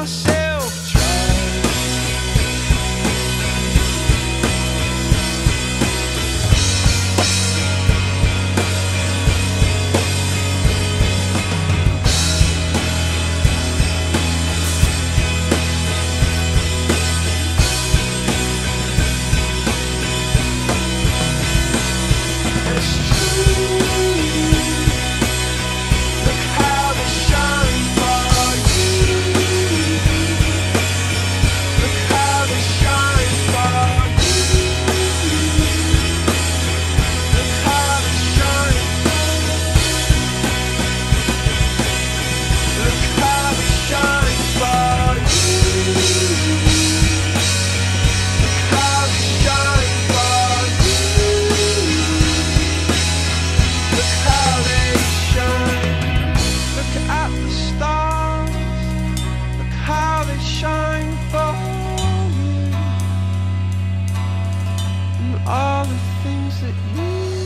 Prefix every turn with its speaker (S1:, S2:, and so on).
S1: você. All the things that you